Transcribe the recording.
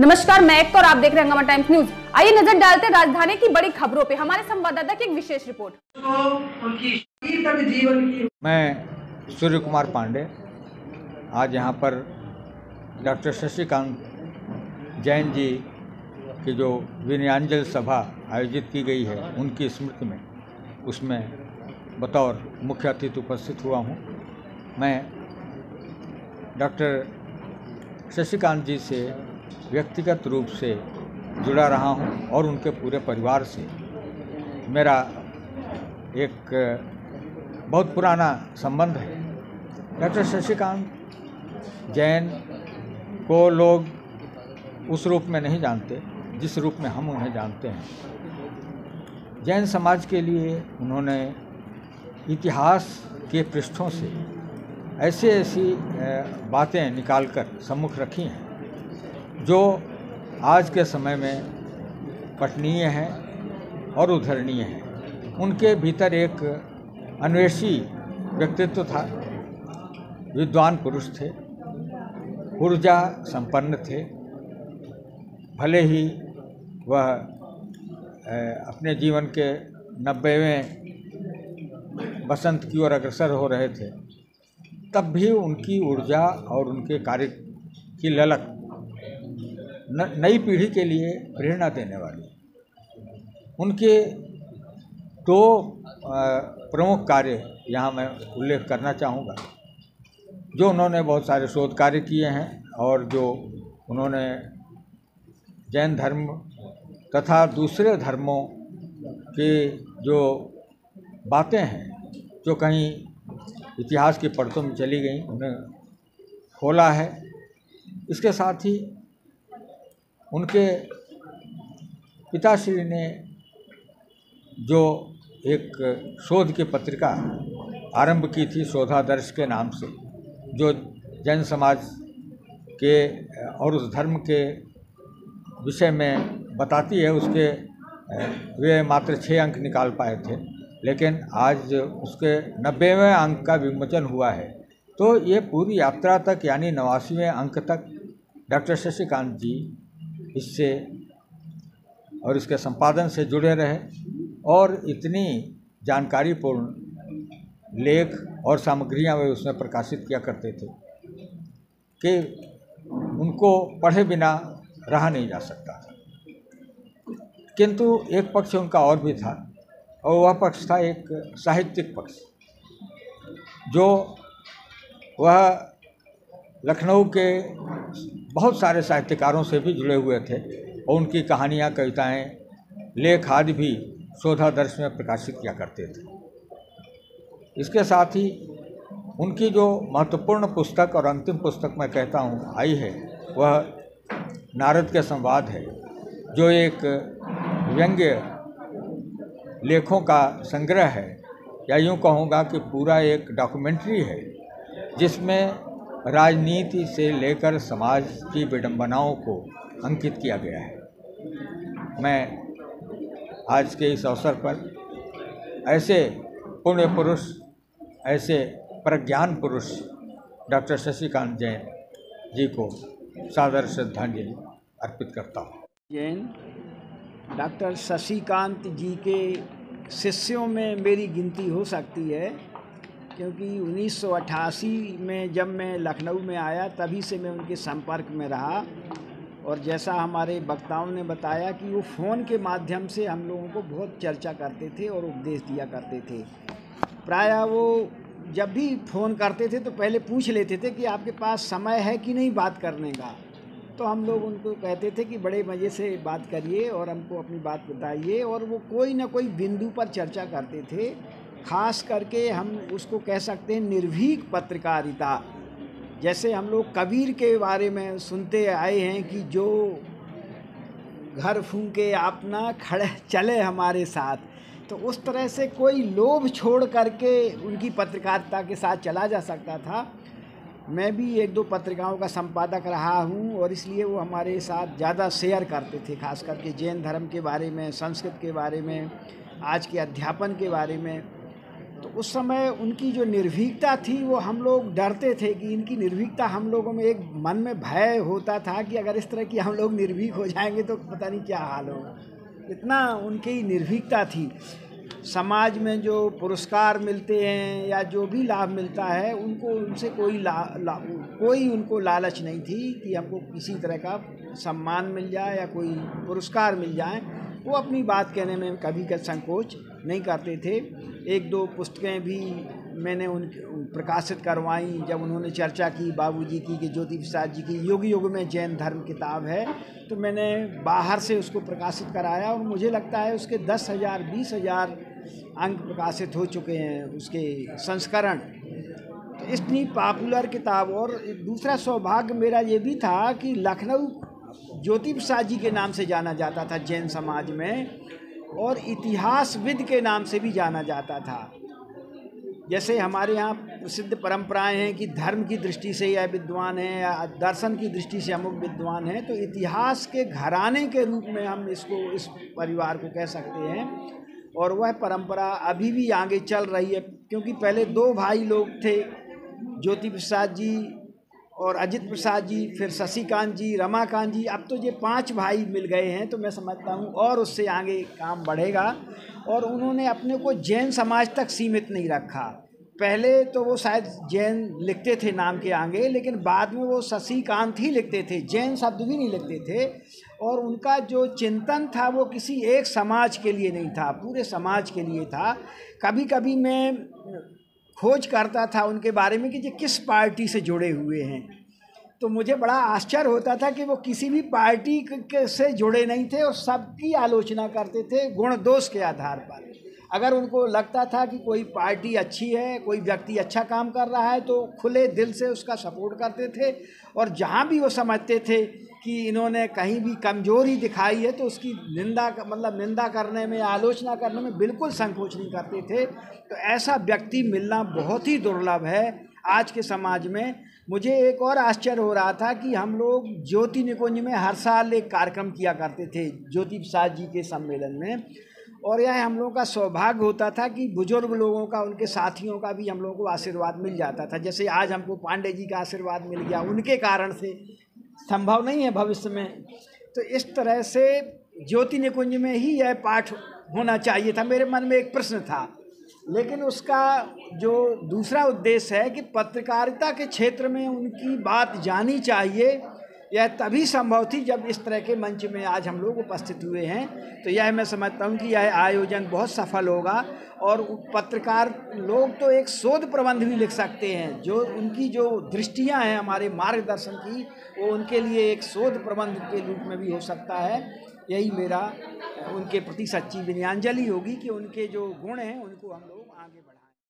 नमस्कार मैं एक और आप देख रहे हैं हंगामा टाइम्स न्यूज़। आइए नज़र डालते हैं राजधानी की बड़ी खबरों पे। हमारे संवाददाता की एक विशेष रिपोर्ट। तो उनकी जीवन की मैं सूर्य कुमार पांडे आज यहाँ पर डॉक्टर शशिकांत जैन जी की जो विनयांजल सभा आयोजित की गई है उनकी स्मृति में उसमें बतौर मुख्य अतिथि उपस्थित हुआ हूँ। मैं डॉक्टर शशिकांत जी से व्यक्तिगत रूप से जुड़ा रहा हूँ और उनके पूरे परिवार से। मेरा एक बहुत पुराना संबंध है। डॉक्टर शशिकांत जैन को लोग उस रूप में नहीं जानते, जिस रूप में हम उन्हें जानते हैं। जैन समाज के लिए उन्होंने इतिहास के पृष्ठों से ऐसी ऐसी बातें निकालकर सम्मुख रखी हैं। जो आज के समय में पठनीय हैं और उद्धरणीय हैं। उनके भीतर एक अन्वेषी व्यक्तित्व था, विद्वान पुरुष थे, ऊर्जा संपन्न थे, भले ही वह अपने जीवन के नब्बेवें बसंत की ओर अग्रसर हो रहे थे, तब भी उनकी ऊर्जा और उनके कार्य की ललक नई पीढ़ी के लिए प्रेरणा देने वाली उनके दो प्रमुख कार्य यहाँ मैं उल्लेख करना चाहूँगा। जो उन्होंने बहुत सारे शोध कार्य किए हैं और जो उन्होंने जैन धर्म तथा दूसरे धर्मों के जो बातें हैं, जो कहीं इतिहास की पढ़तों में चली गई, उन्हें खोला है। इसके साथ ही उनके पिताश्री ने जो एक शोध की पत्रिका आरंभ की थी शोधादर्श के नाम से, जो जैन समाज के और उस धर्म के विषय में बताती है, उसके वे मात्र छः अंक निकाल पाए थे, लेकिन आज उसके नब्बेवें अंक का विमोचन हुआ है। तो ये पूरी यात्रा तक, यानी नवासीवें अंक तक डॉक्टर शशिकांत जी इससे और इसके संपादन से जुड़े रहे और इतनी जानकारीपूर्ण लेख और सामग्रियाँ वे उसमें प्रकाशित किया करते थे कि उनको पढ़े बिना रहा नहीं जा सकता था। किंतु एक पक्ष उनका और भी था और वह पक्ष था एक साहित्यिक पक्ष, जो वह लखनऊ के बहुत सारे साहित्यकारों से भी जुड़े हुए थे और उनकी कहानियाँ, कविताएँ, लेख आदि भी शोधादर्श में प्रकाशित किया करते थे। इसके साथ ही उनकी जो महत्वपूर्ण पुस्तक और अंतिम पुस्तक मैं कहता हूँ, आई है, वह नारद के संवाद है, जो एक व्यंग्य लेखों का संग्रह है। या यूँ कहूँगा कि पूरा एक डॉक्यूमेंट्री है, जिसमें राजनीति से लेकर समाज की विडंबनाओं को अंकित किया गया है। मैं आज के इस अवसर पर ऐसे पुण्य पुरुष, ऐसे प्रज्ञान पुरुष डॉक्टर शशिकांत जैन जी को सादर श्रद्धांजलि अर्पित करता हूँ। जैन, डॉक्टर शशिकांत जी के शिष्यों में मेरी गिनती हो सकती है क्योंकि 1988 में जब मैं लखनऊ में आया, तभी से मैं उनके संपर्क में रहा। और जैसा हमारे वक्ताओं ने बताया कि वो फ़ोन के माध्यम से हम लोगों को बहुत चर्चा करते थे और उपदेश दिया करते थे। प्रायः वो जब भी फ़ोन करते थे तो पहले पूछ लेते थे कि आपके पास समय है कि नहीं बात करने का? तो हम लोग उनको कहते थे कि बड़े मज़े से बात करिए और हमको अपनी बात बताइए। और वो कोई ना कोई बिंदु पर चर्चा करते थे। खास करके हम उसको कह सकते हैं निर्भीक पत्रकारिता। जैसे हम लोग कबीर के बारे में सुनते आए हैं कि जो घर फूके अपना खड़े चले हमारे साथ तो उस तरह से कोई लोभ छोड़ करके उनकी पत्रकारिता के साथ चला जा सकता था। मैं भी एक दो पत्रिकाओं का संपादक रहा हूँ और इसलिए वो हमारे साथ ज़्यादा शेयर करते थे, खास करके जैन धर्म के बारे में, संस्कृत के बारे में, आज के अध्यापन के बारे में। तो उस समय उनकी जो निर्भीकता थी वो हम लोग डरते थे कि इनकी निर्भीकता हम लोगों में एक मन में भय होता था कि अगर इस तरह की हम लोग निर्भीक हो जाएँगे तो पता नहीं क्या हाल होगा। इतना उनकी निर्भीकता थी। समाज में जो पुरस्कार मिलते हैं या जो भी लाभ मिलता है उनको उनसे कोई ला, ला कोई उनको लालच नहीं थी कि हमको किसी तरह का सम्मान मिल जाए या कोई पुरस्कार मिल जाए। वो अपनी बात कहने में कभी का संकोच नहीं करते थे। एक दो पुस्तकें भी मैंने उन, प्रकाशित करवाई जब उन्होंने चर्चा की बाबूजी की, कि ज्योति प्रसाद जी की युग युग में जैन धर्म किताब है। तो मैंने बाहर से उसको प्रकाशित कराया और मुझे लगता है उसके दस हज़ार, बीस हज़ार अंक प्रकाशित हो चुके हैं उसके संस्करण। तो इतनी पॉपुलर किताब और दूसरा सौभाग्य मेरा ये भी था कि लखनऊ ज्योति प्रसाद जी के नाम से जाना जाता था जैन समाज में और इतिहासविद के नाम से भी जाना जाता था। जैसे हमारे यहाँ प्रसिद्ध परंपराएँ हैं कि धर्म की दृष्टि से यह विद्वान है या दर्शन की दृष्टि से अमुक विद्वान है तो इतिहास के घराने के रूप में हम इसको, इस परिवार को कह सकते हैं। और वह परंपरा अभी भी आगे चल रही है, क्योंकि पहले दो भाई लोग थे ज्योति प्रसाद जी और अजित प्रसाद जी, फिर शशिकांत जी, रमाकांत जी, अब तो ये पाँच भाई मिल गए हैं तो मैं समझता हूँ और उससे आगे काम बढ़ेगा। और उन्होंने अपने को जैन समाज तक सीमित नहीं रखा। पहले तो वो शायद जैन लिखते थे नाम के आगे, लेकिन बाद में वो शशिकांत ही लिखते थे, जैन शब्द भी नहीं लिखते थे। और उनका जो चिंतन था, वो किसी एक समाज के लिए नहीं था, पूरे समाज के लिए था। कभी कभी मैं खोज करता था उनके बारे में कि ये किस पार्टी से जुड़े हुए हैं। तो मुझे बड़ा आश्चर्य होता था कि वो किसी भी पार्टी से जुड़े नहीं थे और सबकी आलोचना करते थे गुण दोष के आधार पर। अगर उनको लगता था कि कोई पार्टी अच्छी है, कोई व्यक्ति अच्छा काम कर रहा है तो खुले दिल से उसका सपोर्ट करते थे। और जहाँ भी वो समझते थे कि इन्होंने कहीं भी कमज़ोरी दिखाई है तो उसकी निंदा मतलब निंदा करने में, आलोचना करने में बिल्कुल संकोच नहीं करते थे। तो ऐसा व्यक्ति मिलना बहुत ही दुर्लभ है आज के समाज में। मुझे एक और आश्चर्य हो रहा था कि हम लोग ज्योति निकुंज में हर साल एक कार्यक्रम किया करते थे, ज्योति प्रसाद जी के सम्मेलन में। और यह हम लोगों का सौभाग्य होता था कि बुज़ुर्ग लोगों का, उनके साथियों का भी हम लोगों को आशीर्वाद मिल जाता था। जैसे आज हमको पांडे जी का आशीर्वाद मिल गया, उनके कारण से संभव नहीं है भविष्य में। तो इस तरह से ज्योति निकुंज में ही यह पाठ होना चाहिए था, मेरे मन में एक प्रश्न था। लेकिन उसका जो दूसरा उद्देश्य है कि पत्रकारिता के क्षेत्र में उनकी बात जानी चाहिए यह तभी संभव थी जब इस तरह के मंच में आज हम लोग उपस्थित हुए हैं। तो यह मैं समझता हूँ कि यह आयोजन बहुत सफल होगा और पत्रकार लोग तो एक शोध प्रबंध भी लिख सकते हैं। जो उनकी जो दृष्टियाँ हैं हमारे मार्गदर्शन की, वो उनके लिए एक शोध प्रबंध के रूप में भी हो सकता है। यही मेरा उनके प्रति सच्ची विनयांजलि होगी कि उनके जो गुण हैं, उनको हम लोग आगे